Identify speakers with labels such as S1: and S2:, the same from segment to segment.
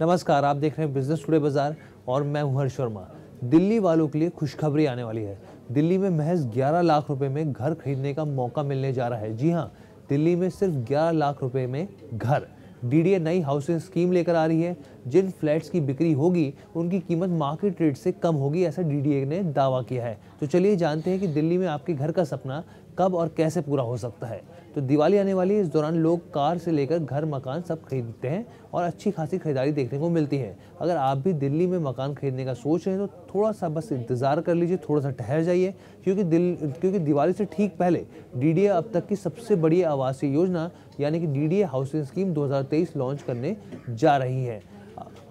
S1: नमस्कार, आप देख रहे हैं बिज़नेस टुडे बाज़ार और मैं हूँ हर्ष शर्मा दिल्ली वालों के लिए खुशखबरी आने वाली है। दिल्ली में महज 11 लाख रुपए में घर खरीदने का मौका मिलने जा रहा है। जी हाँ, दिल्ली में सिर्फ़ 11 लाख रुपए में घर। डीडीए नई हाउसिंग स्कीम लेकर आ रही है। जिन फ्लैट्स की बिक्री होगी, उनकी कीमत मार्केट रेट से कम होगी, ऐसा डीडीए ने दावा किया है। तो चलिए जानते हैं कि दिल्ली में आपके घर का सपना कब और कैसे पूरा हो सकता है। तो दिवाली आने वाली इस दौरान लोग कार से लेकर घर मकान सब खरीदते हैं और अच्छी खासी खरीदारी देखने को मिलती है। अगर आप भी दिल्ली में मकान खरीदने का सोच रहे हैं तो थोड़ा सा बस इंतज़ार कर लीजिए थोड़ा सा ठहर जाइए, क्योंकि दिल, क्योंकि दिवाली से ठीक पहले डी अब तक की सबसे बड़ी आवासीय योजना, यानी कि डीडीए हाउसिंग स्कीम दो हज़ार तेईस लॉन्च करने जा रही है।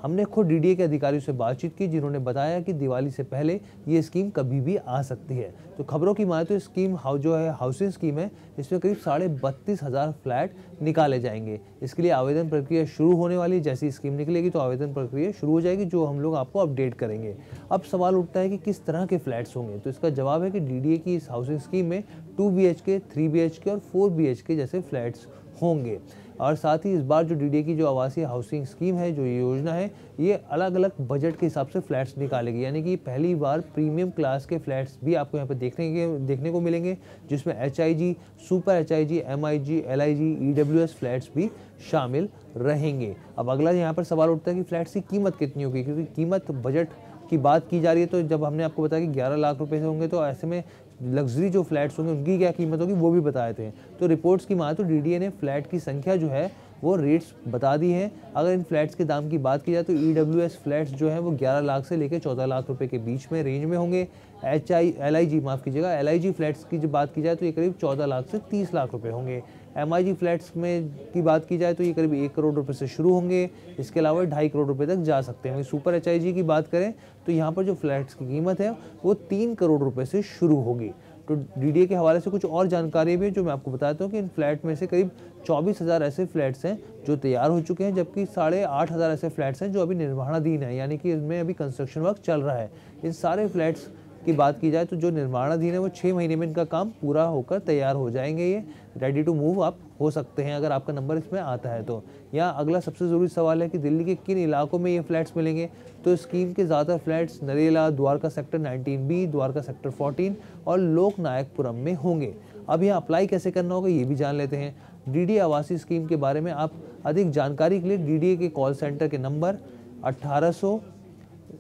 S1: हमने खुद डीडीए के अधिकारियों से बातचीत की, जिन्होंने बताया कि दिवाली से पहले ये स्कीम कभी भी आ सकती है। तो खबरों की माने तो स्कीम हाउ, जो है, हाउसिंग स्कीम है, इसमें करीब साढ़े बत्तीस हज़ार फ्लैट निकाले जाएँगे। इसके लिए आवेदन प्रक्रिया शुरू होने वाली, जैसी स्कीम निकलेगी तो आवेदन प्रक्रिया शुरू हो जाएगी, जो हम लोग आपको अपडेट करेंगे। अब सवाल उठता है कि किस तरह के फ्लैट्स होंगे? तो इसका जवाब है कि डीडीए की इस हाउसिंग स्कीम में two B H K three B H K और फोर बी एच के जैसे फ्लैट्स होंगे। और साथ ही इस बार जो डी की जो आवासीय हाउसिंग स्कीम है, जो ये योजना है, ये अलग अलग बजट के हिसाब से फ्लैट्स निकालेगी। यानी कि पहली बार प्रीमियम क्लास के फ्लैट्स भी आपको यहाँ पर देखने के, देखने को मिलेंगे, जिसमें H super H I G M I G L I G E W S flats भी शामिल रहेंगे। अब अगला यहाँ पर सवाल उठता है कि फ्लैट्स की कीमत कितनी होगी? क्योंकि कीमत बजट की बात की जा रही है तो जब हमने आपको बताया कि 11 लाख रुपए से होंगे तो ऐसे में लग्जरी जो फ्लैट्स होंगे, उनकी क्या कीमत होगी, वो भी बताए थे। तो रिपोर्ट्स की मान तो डीडीए ने फ्लैट की संख्या जो है, वो रेट्स बता दी हैं। अगर इन फ्लैट्स के दाम की बात की जाए तो ई डब्ल्यू एस फ्लैट्स जो हैं, वो 11 लाख से लेकर 14 लाख रुपए के बीच में रेंज में होंगे। एच आई एल माफ़ कीजिएगा एल आई जी फ्लैट्स की जब बात की जाए तो ये करीब 14 लाख से 30 लाख रुपए होंगे। एम आई जी फ्लैट्स में की बात की जाए तो ये करीब एक करोड़ रुपए से शुरू होंगे। इसके अलावा ढाई करोड़ रुपए तक जा सकते हैं वहीं सुपर एच आई जी की बात करें तो यहाँ पर जो फ्लैट्स की कीमत है, वो तीन करोड़ रुपये से शुरू होगी। तो डीडीए के हवाले से कुछ और जानकारी भी है, जो मैं आपको बताता हूँ कि इन फ्लैट में से करीब चौबीस हज़ार ऐसे फ्लैट्स हैं जो तैयार हो चुके हैं, जबकि साढ़े आठ हज़ार ऐसे फ्लैट्स हैं जो अभी निर्माणाधीन है, यानी कि इसमें अभी कंस्ट्रक्शन वर्क चल रहा है। इन सारे फ्लैट्स की बात की जाए तो जो निर्माणाधीन है वो छः महीने में इनका काम पूरा होकर तैयार हो जाएँगे ये। रेडी टू मूव आप हो सकते हैं अगर आपका नंबर इसमें आता है तो। यहाँ अगला सबसे ज़रूरी सवाल है कि दिल्ली के किन इलाकों में ये फ्लैट्स मिलेंगे? तो स्कीम के ज़्यादातर flats Narela, Dwarka sector 19 B Dwarka sector 14 और लोक नायकपुरम में होंगे। अब यहाँ अप्लाई कैसे करना होगा ये भी जान लेते हैं। डी आवासीय स्कीम के बारे में आप अधिक जानकारी के लिए डीडीए के कॉल सेंटर के नंबर अट्ठारह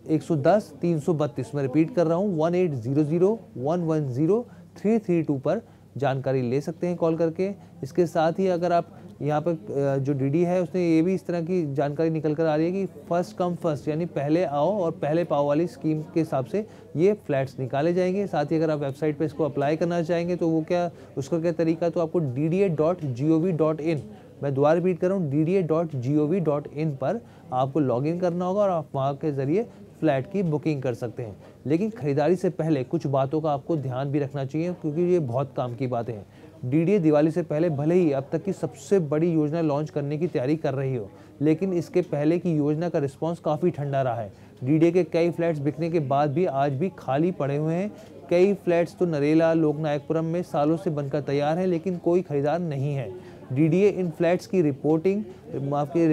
S1: एक सौ दस, तीन सौ बत्तीस मैं रिपीट कर रहा हूँ। One eight zero zero one one zero three three two पर जानकारी ले सकते हैं कॉल करके। इसके साथ ही अगर आप यहाँ पर जो डी है, उसने ये भी इस तरह की जानकारी निकल कर आ रही है कि फ़र्स्ट कम फ़र्स्ट यानी पहले आओ और पहले पाओ वाली स्कीम के हिसाब से ये फ्लैट्स निकाले जाएँगे। साथ ही अगर आप वेबसाइट पर इसको अप्लाई करना चाहेंगे तो वो क्या, उसका क्या तरीका? तो आपको D D A dot G O V dot in मैं दोबारा रिपीट कर रहा हूँ D D A dot G O V dot in पर आपको लॉग इन करना होगा और आप वहाँ के ज़रिए फ्लैट की बुकिंग कर सकते हैं। लेकिन ख़रीदारी से पहले कुछ बातों का आपको ध्यान भी रखना चाहिए, क्योंकि ये बहुत काम की बातें हैं। डी दिवाली से पहले भले ही अब तक की सबसे बड़ी योजना लॉन्च करने की तैयारी कर रही हो, लेकिन इसके पहले की योजना का रिस्पांस काफ़ी ठंडा रहा है। डी के कई फ्लैट्स बिकने के बाद भी आज भी खाली पड़े हुए हैं। कई फ्लैट्स तो नरेला, लोकनायकपुरम में सालों से बनकर तैयार हैं, लेकिन कोई खरीदार नहीं है। डीडीए इन फ्लैट्स की रिपोर्टिंग आपके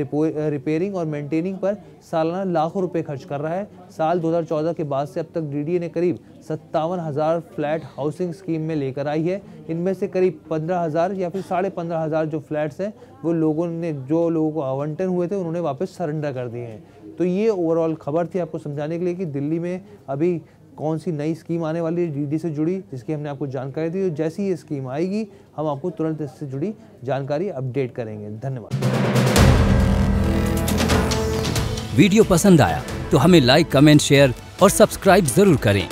S1: रिपेयरिंग और मेंटेनिंग पर सालाना लाखों रुपए खर्च कर रहा है। साल 2014 के बाद से अब तक डीडीए ने करीब सत्तावन हज़ार फ्लैट हाउसिंग स्कीम में लेकर आई है। इनमें से करीब पंद्रह हज़ार या फिर साढ़े पंद्रह हज़ार जो फ्लैट्स हैं, वो लोगों ने, जो लोगों को आवंटन हुए थे, उन्होंने वापस सरेंडर कर दिए हैं। तो ये ओवरऑल खबर थी आपको समझाने के लिए कि दिल्ली में अभी कौन सी नई स्कीम आने वाली है डीडी से जुड़ी, जिसकी हमने आपको जानकारी दी। और जैसी ये स्कीम आएगी, हम आपको तुरंत इससे जुड़ी जानकारी अपडेट करेंगे। धन्यवाद।
S2: वीडियो पसंद आया तो हमें लाइक, कमेंट, शेयर और सब्सक्राइब ज़रूर करें।